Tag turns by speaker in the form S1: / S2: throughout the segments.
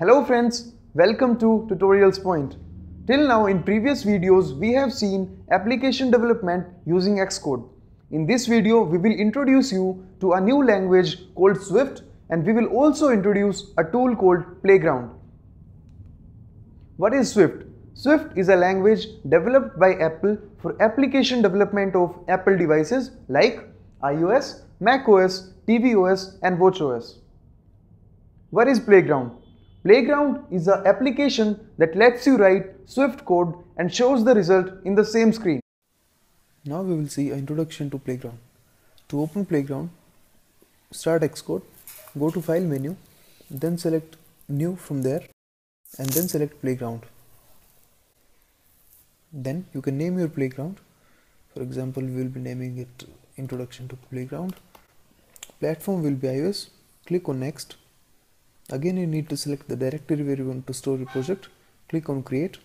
S1: Hello friends, welcome to Tutorials Point. Till now in previous videos we have seen application development using Xcode. In this video we will introduce you to a new language called Swift and we will also introduce a tool called Playground. What is Swift? Swift is a language developed by Apple for application development of Apple devices like iOS, macOS, tvOS and watchOS. What is Playground? Playground is an application that lets you write Swift code and shows the result in the same screen.
S2: Now we will see an introduction to Playground. To open Playground, start Xcode, go to File menu, then select New from there and then select Playground. Then you can name your playground. For example, we will be naming it Introduction to Playground. Platform will be iOS. Click on Next Again you need to select the directory where you want to store your project. Click on create.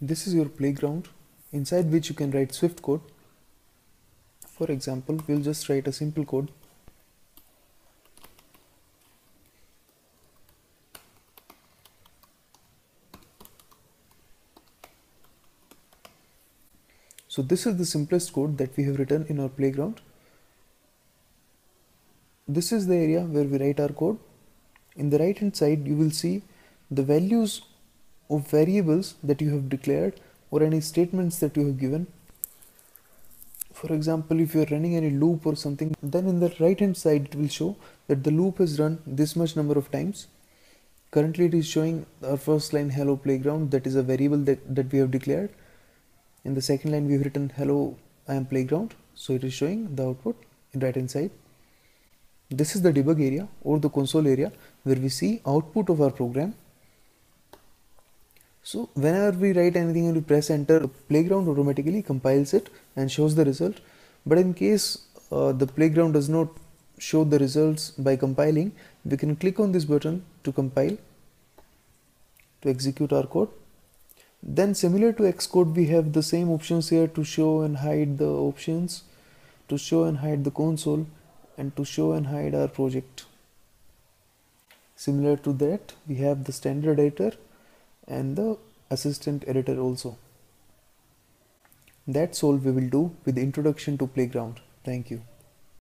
S2: This is your playground inside which you can write Swift code. For example, we'll just write a simple code. So this is the simplest code that we have written in our playground. This is the area where we write our code in the right hand side you will see the values of variables that you have declared or any statements that you have given. For example if you are running any loop or something then in the right hand side it will show that the loop has run this much number of times. Currently it is showing our first line hello playground that is a variable that, that we have declared. In the second line we have written hello i am playground so it is showing the output in right hand side this is the debug area or the console area where we see output of our program. So whenever we write anything and we press enter, playground automatically compiles it and shows the result. But in case uh, the playground does not show the results by compiling, we can click on this button to compile to execute our code. Then similar to Xcode, we have the same options here to show and hide the options, to show and hide the console and to show and hide our project. Similar to that, we have the standard editor and the assistant editor also. That's all we will do with the introduction to Playground. Thank you.